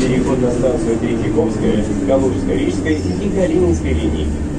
переход на станцию Третьяковская, Калужская, Рижская и Калининская линии.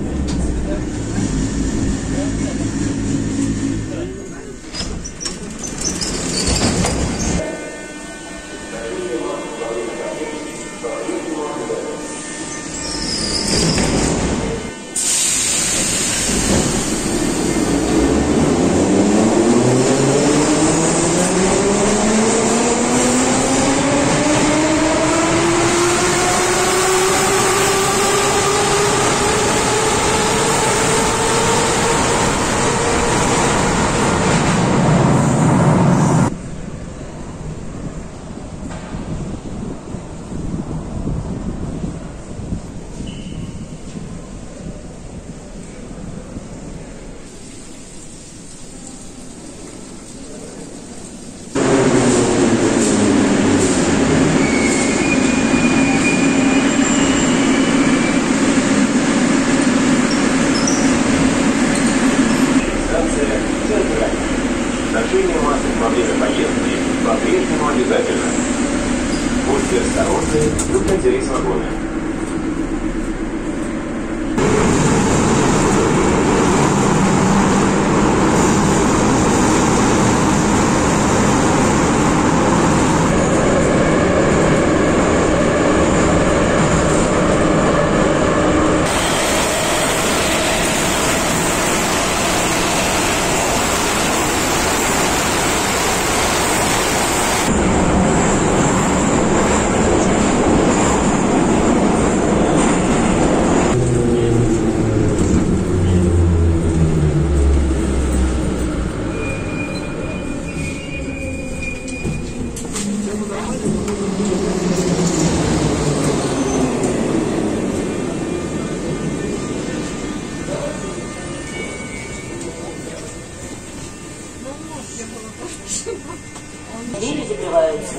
Двери закрываются.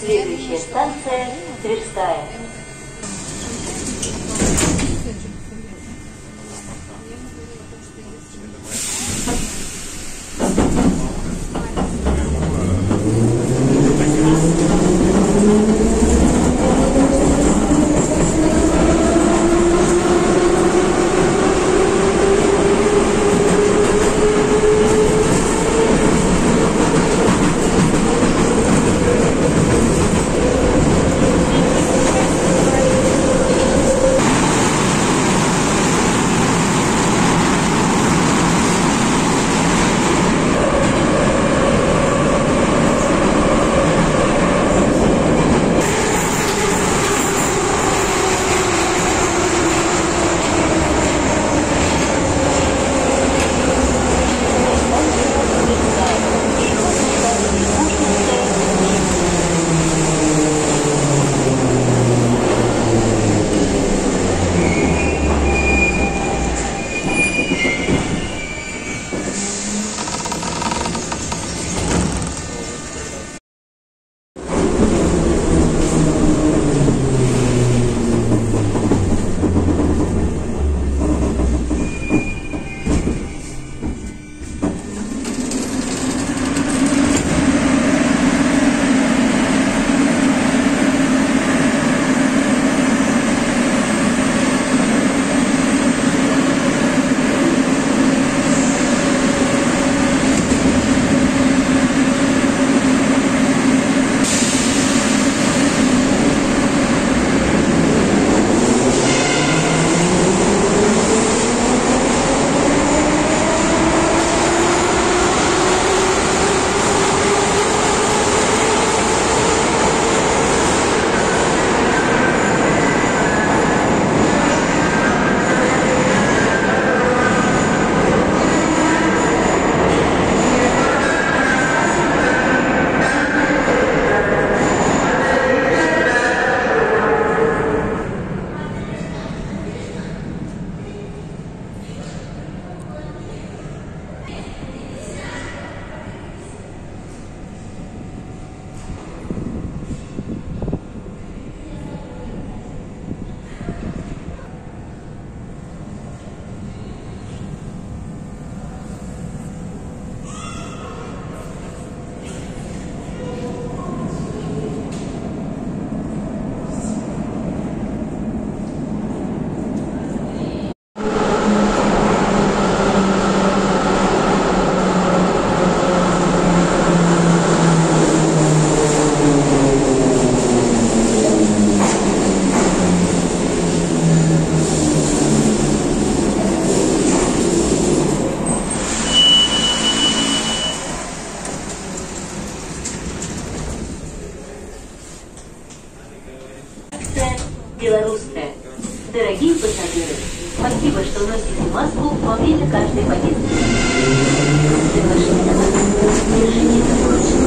Следующая станция Тверская. Спасибо, что носите маску во время каждой поездки. Совершенно. Держите